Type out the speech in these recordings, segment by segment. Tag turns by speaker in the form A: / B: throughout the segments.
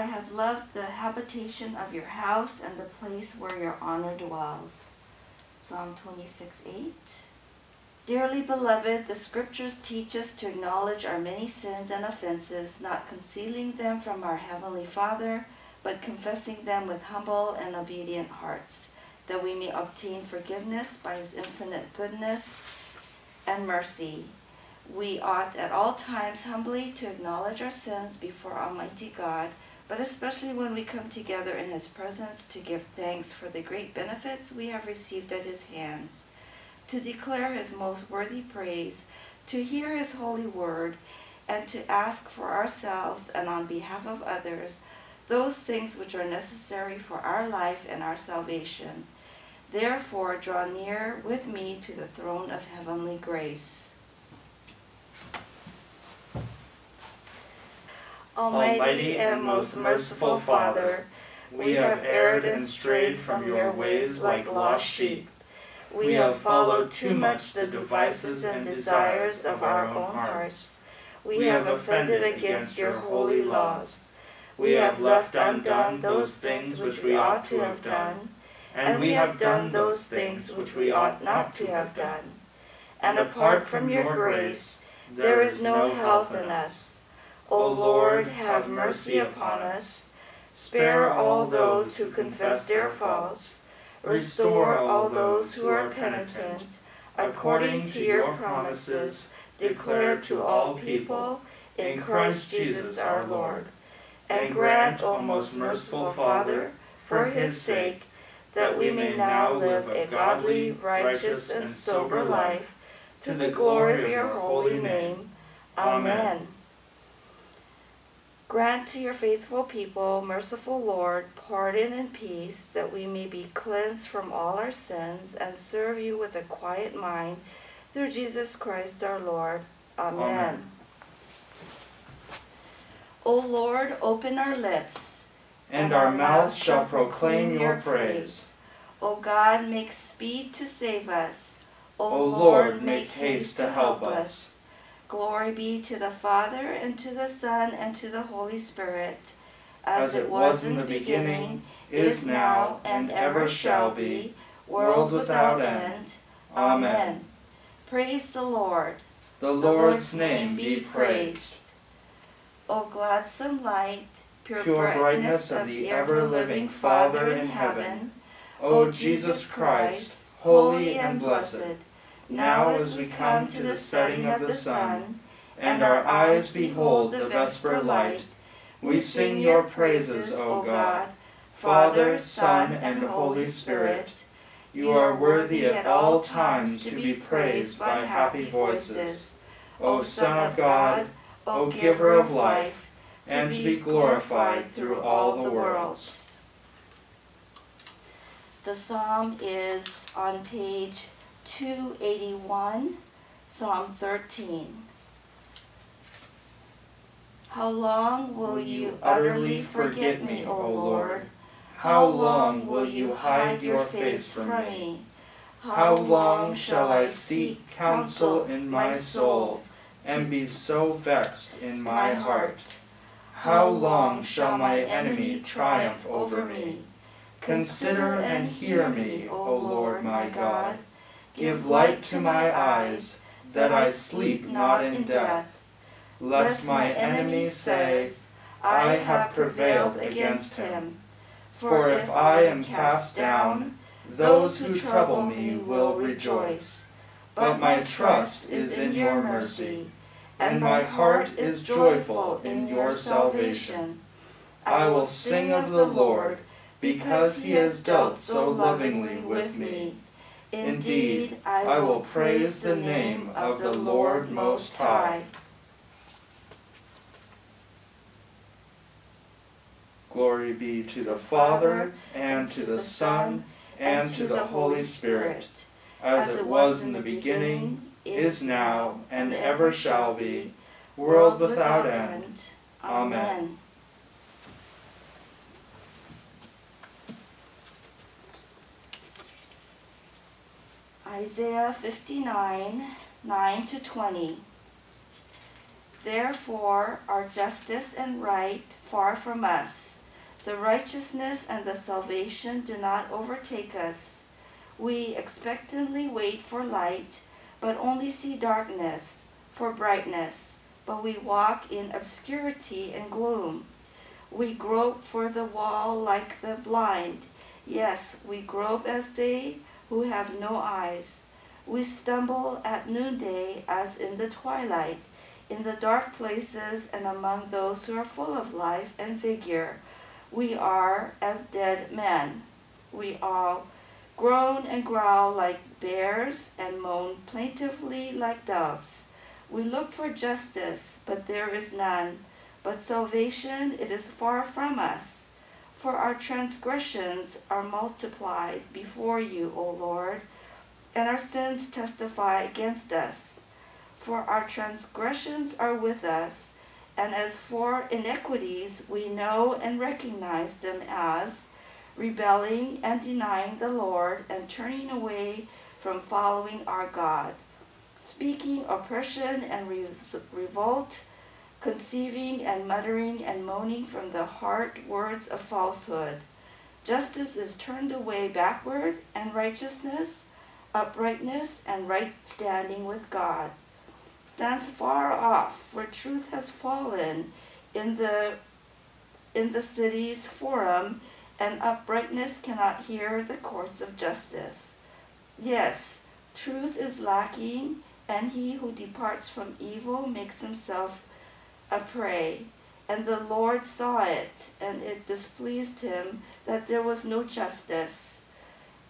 A: I have loved the habitation of your house and the place where your honor dwells. Psalm 26 8. Dearly beloved, the scriptures teach us to acknowledge our many sins and offenses, not concealing them from our Heavenly Father, but confessing them with humble and obedient hearts, that we may obtain forgiveness by His infinite goodness and mercy. We ought at all times humbly to acknowledge our sins before Almighty God, but especially when we come together in His presence to give thanks for the great benefits we have received at His hands to declare his most worthy praise, to hear his holy word, and to ask for ourselves and on behalf of others those things which are necessary for our life and our salvation. Therefore, draw near with me to the throne of heavenly grace. Almighty and most merciful Father, we have erred and strayed from your ways like lost sheep. We have followed too much the devices and desires of our own hearts. We have offended against your holy laws. We have left undone those things which we ought to have done, and we have done those things which we ought not to have done. And apart from your grace, there is no health in us. O Lord, have mercy upon us. Spare all those who confess their faults Restore all those who are penitent, according to your promises declared to all people in Christ Jesus our Lord. And grant, O most merciful Father, for his sake, that we may now live a godly, righteous, and sober life, to the glory of your holy name. Amen. Grant to your faithful people, merciful Lord, pardon and peace, that we may be cleansed from all our sins and serve you with a quiet mind through Jesus Christ our Lord. Amen. Amen. O Lord, open our lips,
B: and our mouths shall proclaim your praise.
A: O God, make speed to save us.
B: O Lord, make haste to help us.
A: Glory be to the Father, and to the Son, and to the Holy Spirit,
B: as, as it was in the beginning, is now, and ever shall be, world without end. Amen.
A: Praise the Lord.
B: The Lord's name be praised.
A: O gladsome light,
B: pure, pure brightness of the ever-living Father in heaven, O Jesus Christ, holy and blessed, now as we come to the setting of the sun, and our eyes behold the vesper light, we sing your praises, O God, Father, Son, and Holy Spirit. You are worthy at all times to be praised by happy voices. O Son of God, O Giver of life, and to be glorified through all the worlds.
A: The psalm is on page 281, Psalm 13. How long will you utterly forget me, O Lord? How long will you hide your face from me?
B: How long shall I seek counsel in my soul, and be so vexed in my heart? How long shall my enemy triumph over me? Consider and hear me, O Lord my God. Give light to my eyes, that I sleep not in death, lest my enemy say, I have prevailed against him. For if I am cast down, those who trouble me will rejoice. But my trust is in your mercy, and my heart is joyful in your salvation. I will sing of the Lord, because he has dealt so lovingly with me. Indeed, I will praise the name of the Lord Most High. Glory be to the Father, and to the Son, and to the Holy Spirit, as it was in the beginning, is now, and ever shall be, world without end. Amen.
A: Isaiah 59, 9 to 20. Therefore are justice and right far from us. The righteousness and the salvation do not overtake us. We expectantly wait for light, but only see darkness, for brightness, but we walk in obscurity and gloom. We grope for the wall like the blind. Yes, we grope as they who have no eyes. We stumble at noonday as in the twilight, in the dark places and among those who are full of life and vigor. We are as dead men. We all groan and growl like bears and moan plaintively like doves. We look for justice, but there is none. But salvation, it is far from us. For our transgressions are multiplied before you, O Lord, and our sins testify against us. For our transgressions are with us, and as for iniquities, we know and recognize them as rebelling and denying the Lord and turning away from following our God, speaking oppression and revolt, conceiving and muttering and moaning from the heart words of falsehood. Justice is turned away backward, and righteousness, uprightness, and right standing with God stands far off, where truth has fallen in the in the city's forum, and uprightness cannot hear the courts of justice. Yes, truth is lacking, and he who departs from evil makes himself a prey. And the Lord saw it, and it displeased him that there was no justice.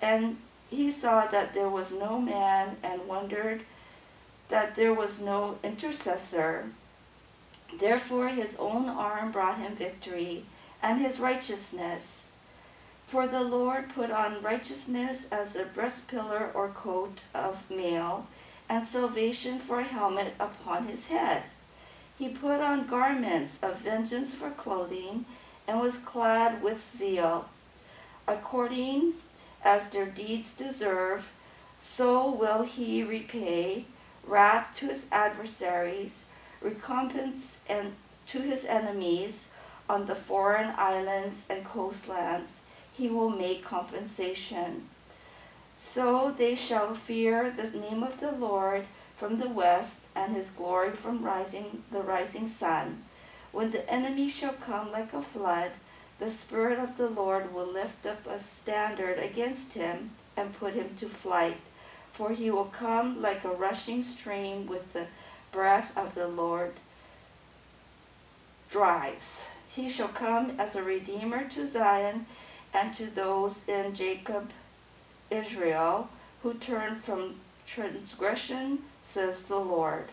A: And he saw that there was no man, and wondered that there was no intercessor. Therefore his own arm brought him victory, and his righteousness. For the Lord put on righteousness as a breastplate or coat of mail, and salvation for a helmet upon his head. He put on garments of vengeance for clothing, and was clad with zeal. According as their deeds deserve, so will he repay wrath to his adversaries, recompense and to his enemies on the foreign islands and coastlands. He will make compensation. So they shall fear the name of the Lord from the west, and his glory from rising the rising sun. When the enemy shall come like a flood, the Spirit of the Lord will lift up a standard against him and put him to flight for he will come like a rushing stream with the breath of the Lord drives. He shall come as a redeemer to Zion and to those in Jacob, Israel, who turn from transgression, says the Lord.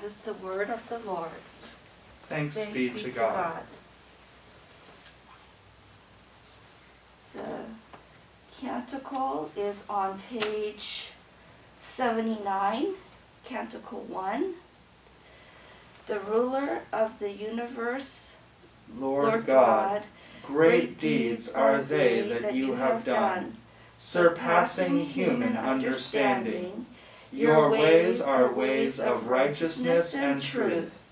A: This is the word of the Lord.
B: Thanks, Thanks be, be, to, God. God.
A: The canticle is on page 79, Canticle 1. The ruler of the universe,
B: Lord, Lord God, great deeds are they that you have done, surpassing human understanding. Your ways are ways of righteousness and truth.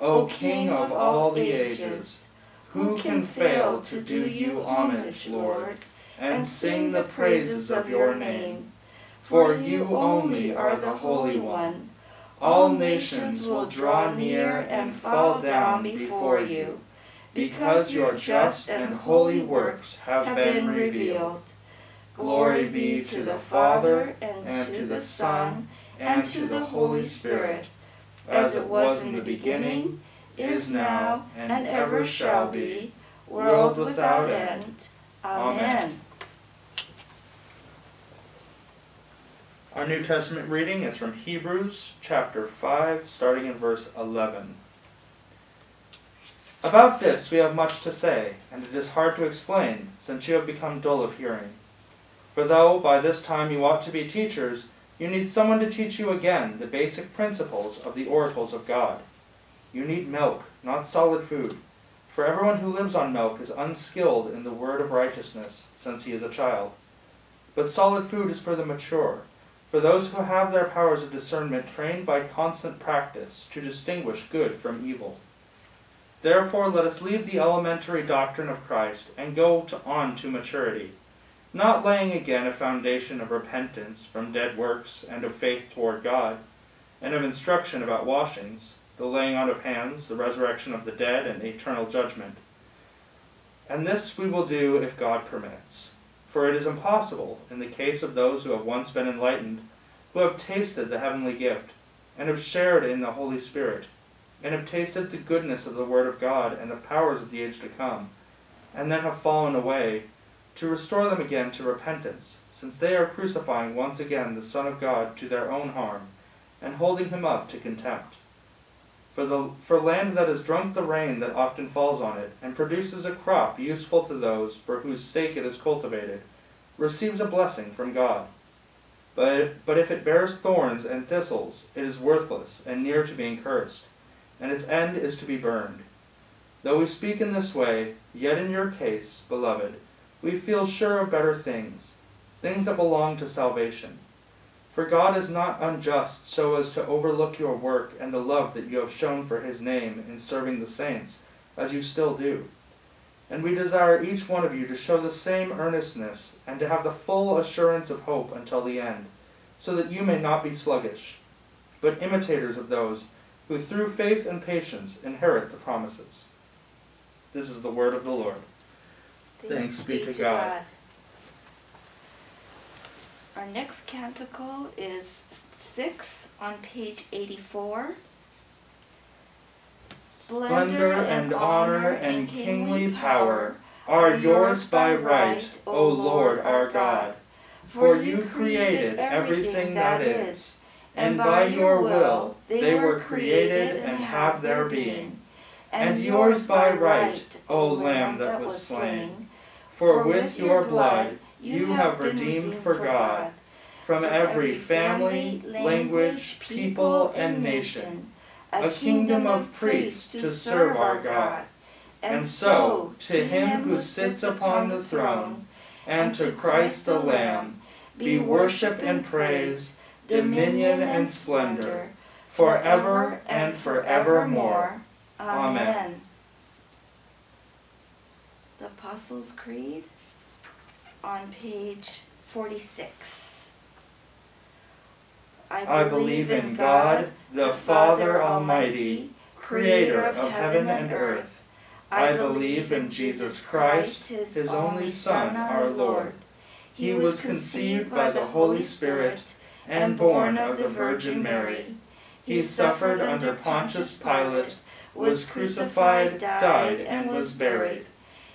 B: O King of all the ages, who can fail to do you homage, Lord? and sing the praises of your name. For you only are the Holy One. All nations will draw near and fall down before you, because your just and holy works have been revealed. Glory be to the Father, and to the Son, and to the Holy Spirit, as it was in the beginning, is now, and ever shall be, world without end. Amen. Our New Testament reading is from Hebrews chapter 5, starting in verse 11. About this we have much to say, and it is hard to explain, since you have become dull of hearing. For though by this time you ought to be teachers, you need someone to teach you again the basic principles of the oracles of God. You need milk, not solid food, for everyone who lives on milk is unskilled in the word of righteousness, since he is a child. But solid food is for the mature for those who have their powers of discernment trained by constant practice to distinguish good from evil. Therefore, let us leave the elementary doctrine of Christ and go to, on to maturity, not laying again a foundation of repentance from dead works and of faith toward God, and of instruction about washings, the laying on of hands, the resurrection of the dead, and the eternal judgment. And this we will do if God permits. For it is impossible, in the case of those who have once been enlightened, who have tasted the heavenly gift, and have shared in the Holy Spirit, and have tasted the goodness of the Word of God and the powers of the age to come, and then have fallen away, to restore them again to repentance, since they are crucifying once again the Son of God to their own harm, and holding him up to contempt. For, the, for land that has drunk the rain that often falls on it, and produces a crop useful to those for whose sake it is cultivated, receives a blessing from God. But, but if it bears thorns and thistles, it is worthless and near to being cursed, and its end is to be burned. Though we speak in this way, yet in your case, beloved, we feel sure of better things, things that belong to salvation. For God is not unjust so as to overlook your work and the love that you have shown for his name in serving the saints, as you still do. And we desire each one of you to show the same earnestness and to have the full assurance of hope until the end, so that you may not be sluggish, but imitators of those who through faith and patience inherit the promises. This is the word of the Lord. Thanks, be to God.
A: Our next canticle is 6 on page 84.
B: Splendor and honor and kingly power are yours by right, O Lord our God. For you created everything that is, and by your will they were created and have their being. And yours by right, O Lamb that was slain. For with your blood you have redeemed for God. From every family, language, people, and nation. a kingdom of priests to serve our God. And so, to him who sits upon the throne, and to Christ the Lamb, be worship and praise, dominion and splendor, forever and forevermore. Amen.
A: The Apostles' Creed on page 46.
B: I believe in God, the Father Almighty, creator of heaven and earth. I believe in Jesus Christ, his only Son, our Lord. He was conceived by the Holy Spirit and born of the Virgin Mary. He suffered under Pontius Pilate, was crucified, died, and was buried.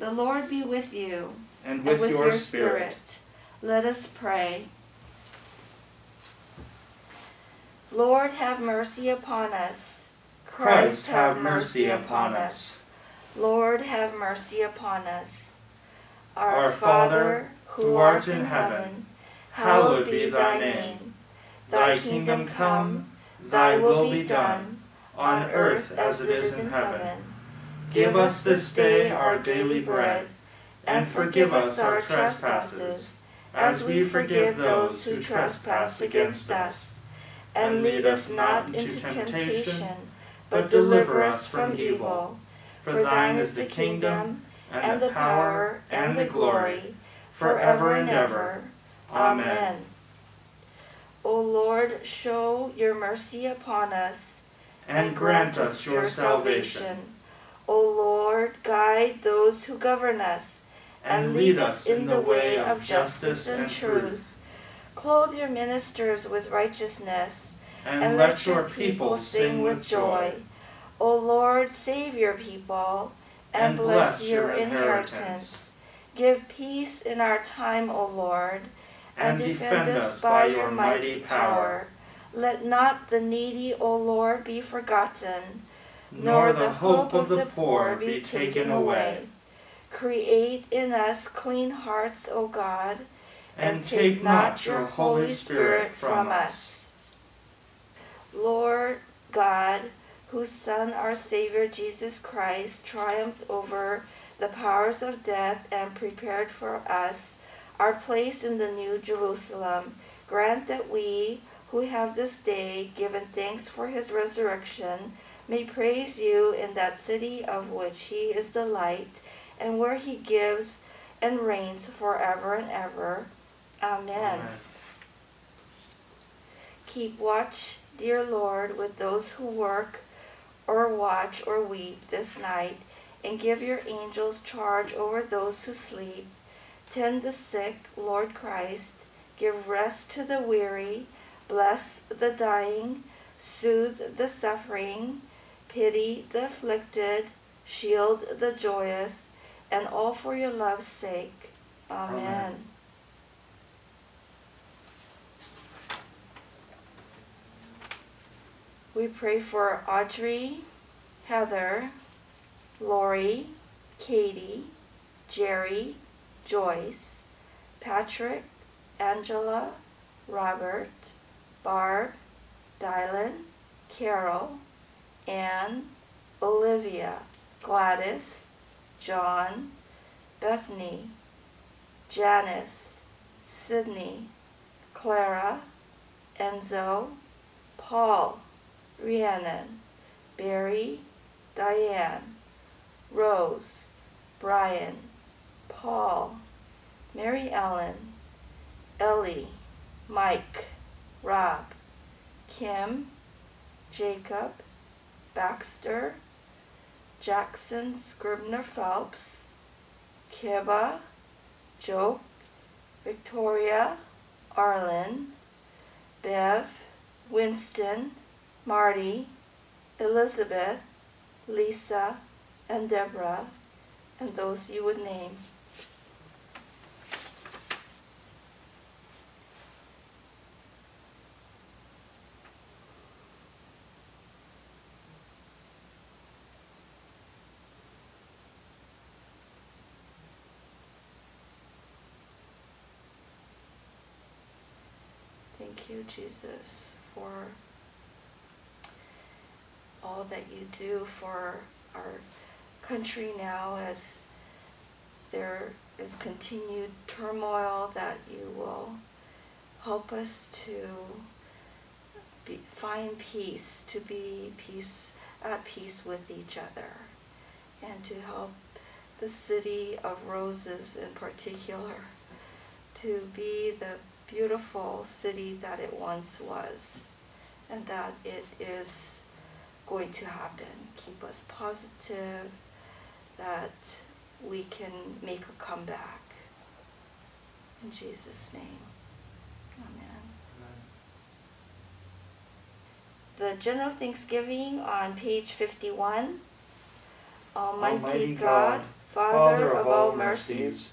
A: The Lord be with you.
B: And with, and with your, your spirit. spirit.
A: Let us pray. Lord, have mercy upon us.
B: Christ, have mercy upon us.
A: Lord, have mercy upon us.
B: Our, Our Father, who art in heaven, hallowed be thy name. Thy kingdom come, thy will be done, on earth as it is in heaven. Give us this day our daily bread, and forgive us our trespasses, as we forgive those who trespass against us and lead us not into temptation, but deliver us from evil. For thine is the kingdom, and the power, and the glory, forever and ever. Amen.
A: O Lord, show your mercy upon us,
B: and grant us your salvation.
A: O Lord, guide those who govern us, and lead us in the way of justice and truth. Clothe your ministers with righteousness,
B: and, let your people sing with joy.
A: O Lord, save your people, and, and bless your inheritance. Give peace in our time, O Lord, and defend us by your mighty power. Let not the needy, O Lord, be forgotten, nor the hope of the poor be taken away. Create in us clean hearts, O God, and take not your Holy Spirit from us. Lord God, whose Son, our Savior Jesus Christ, triumphed over the powers of death and prepared for us our place in the New Jerusalem, grant that we, who have this day given thanks for his resurrection, may praise you in that city of which he is the light, and where he gives and reigns forever and ever. Amen. Amen. Keep watch, dear Lord, with those who work or watch or weep this night, and give your angels charge over those who sleep. Tend the sick, Lord Christ. Give rest to the weary Bless the dying, soothe the suffering, pity the afflicted, shield the joyous, and all for your love's sake. Amen. Amen. We pray for Audrey, Heather, Lori, Katie, Jerry, Joyce, Patrick, Angela, Robert, Barb, Dylan, Carol, Anne, Olivia, Gladys, John, Bethany, Janice, Sydney, Clara, Enzo, Paul, Rhiannon, Barry, Diane, Rose, Brian, Paul, Mary Ellen, Ellie, Mike, Rob, Kim, Jacob, Baxter, Jackson Scribner Phelps, Kiba, Joe, Victoria, Arlen, Bev, Winston, Marty, Elizabeth, Lisa, and Deborah, and those you would name. You, Jesus, for all that you do for our country now as there is continued turmoil, that you will help us to be, find peace, to be peace at peace with each other, and to help the city of roses in particular to be the beautiful city that it once was and that it is going to happen. Keep us positive that we can make a comeback. In Jesus' name, amen. amen. The General Thanksgiving on page 51. Almighty, Almighty God, Father of all mercies,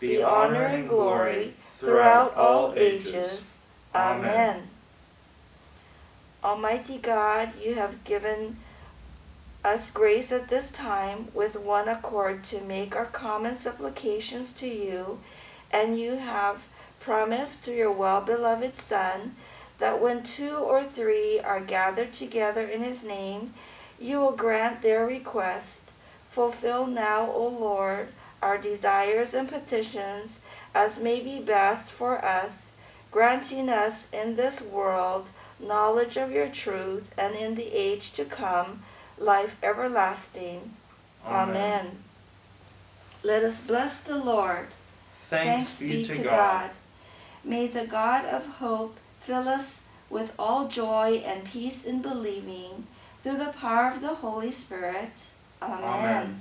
A: be honor and glory throughout all ages. Amen. Almighty God, you have given us grace at this time with one accord to make our common supplications to you, and you have promised through your well beloved Son that when two or three are gathered together in his name, you will grant their request. Fulfill now, O Lord, our desires and petitions as may be best for us, granting us in this world knowledge of your truth, and in the age to come, life everlasting. Amen. Amen. Let us bless the Lord.
B: Thanks, Thanks be, to God. God.
A: May the God of hope fill us with all joy and peace in believing through the power of the Holy Spirit. Amen. Amen.